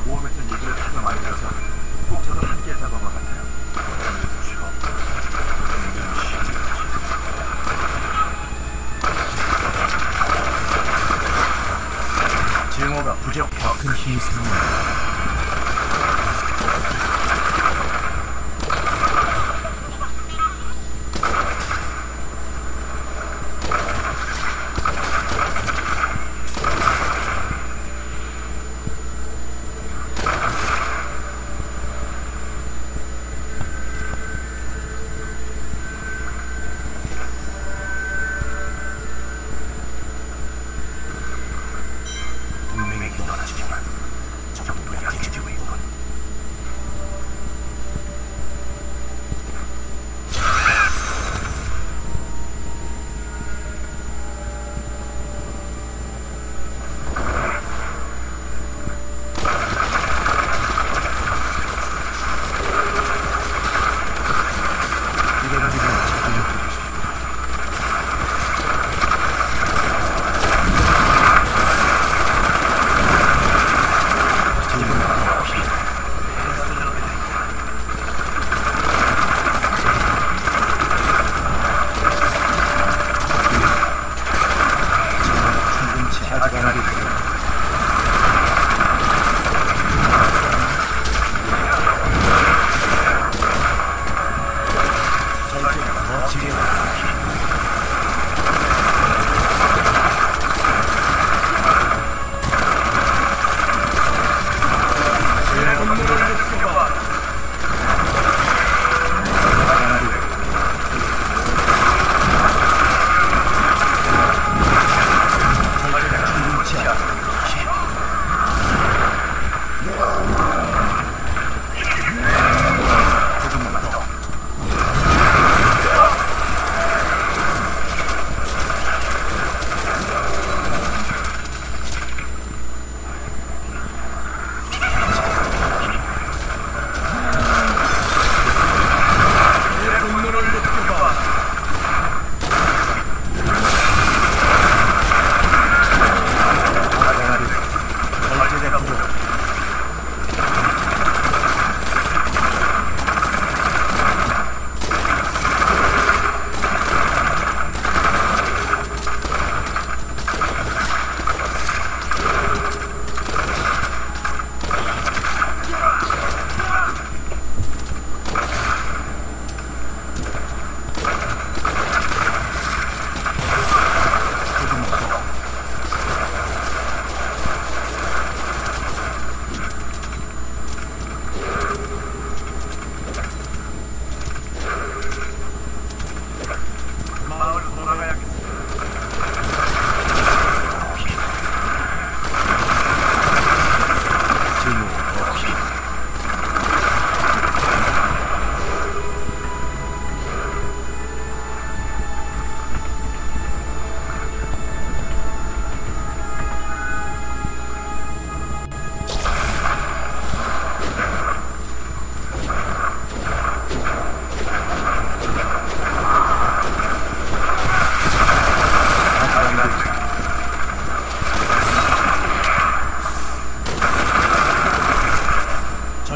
모험했던 얘기를 찾아 많이 들어서 꼭 저도 함께 잡아봐라.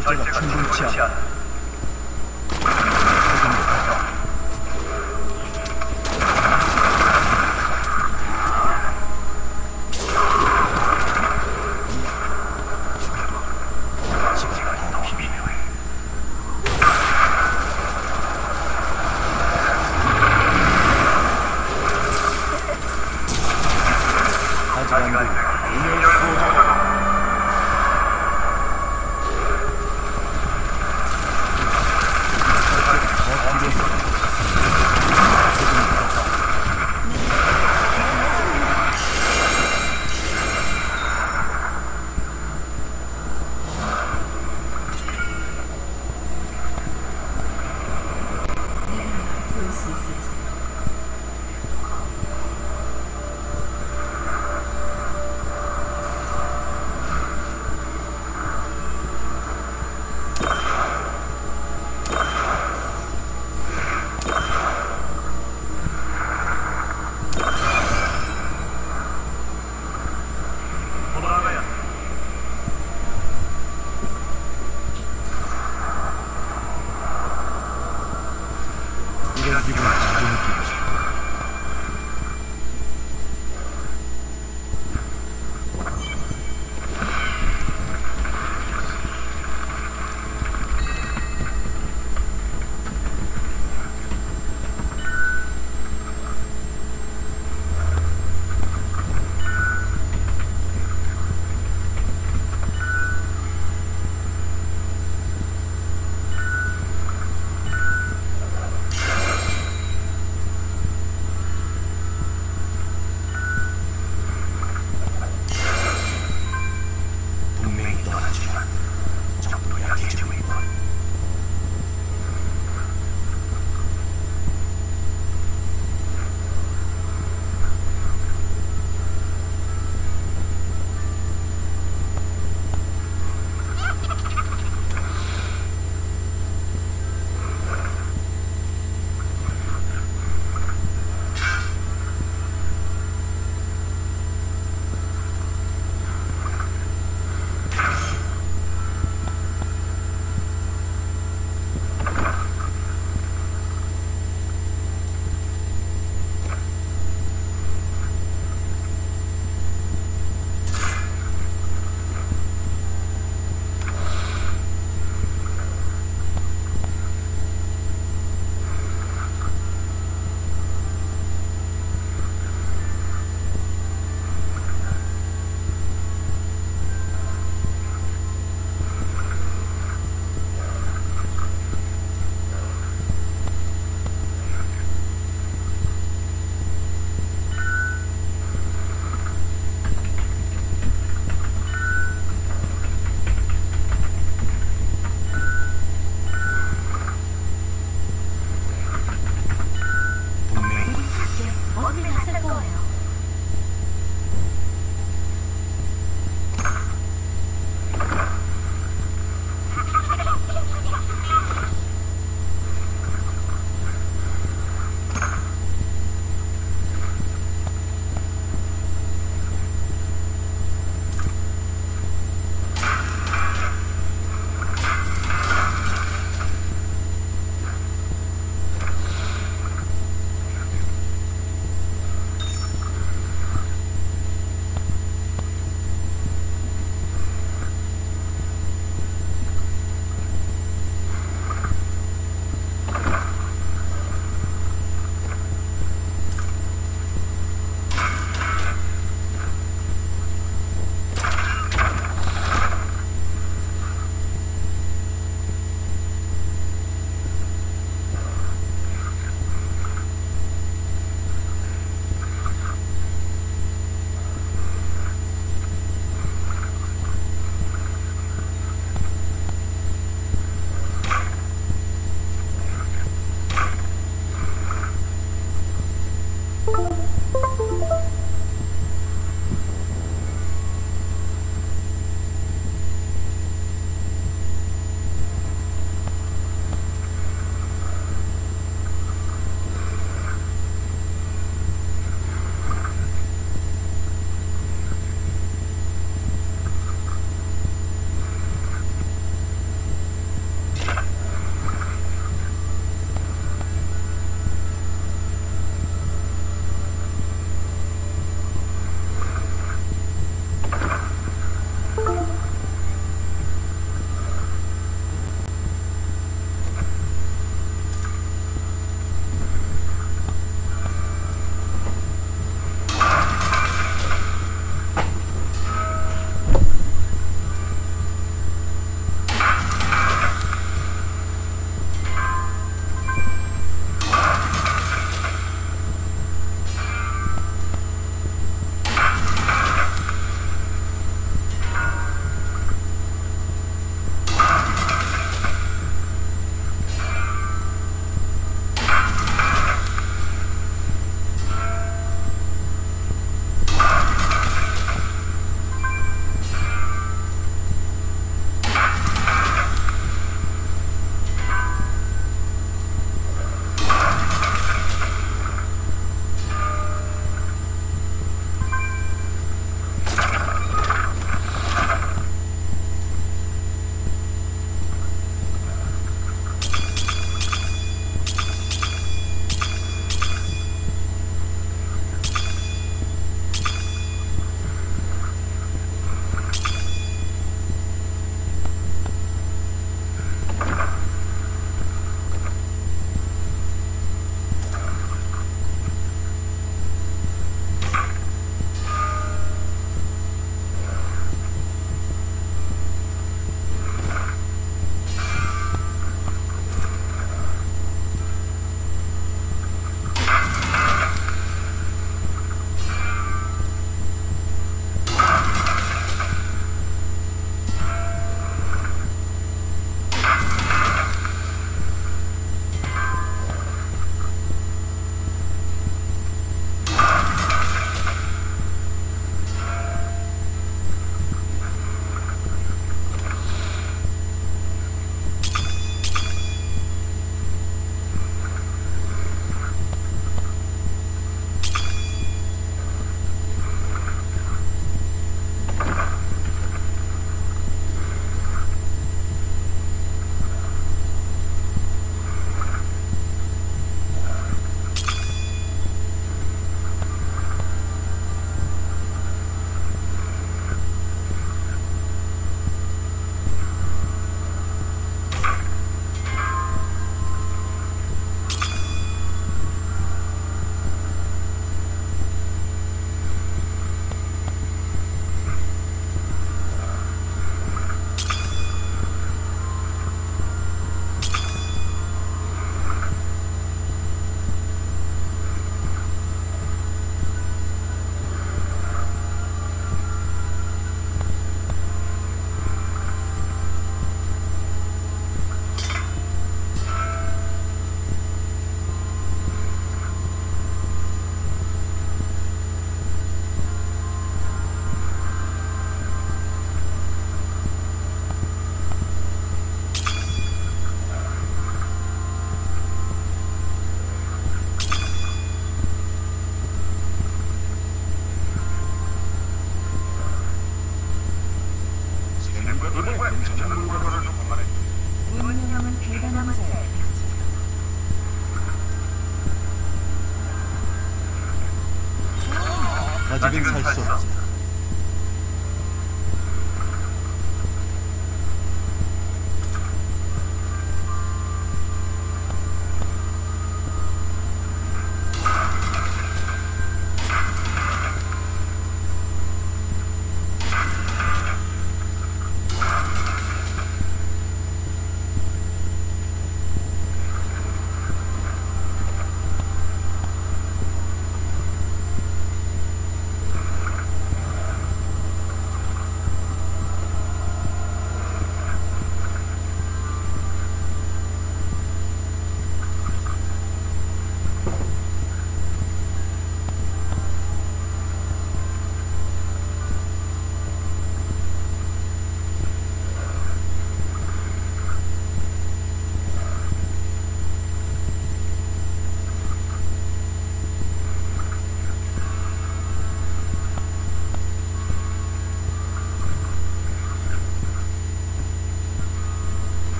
절제가 충분치 않아.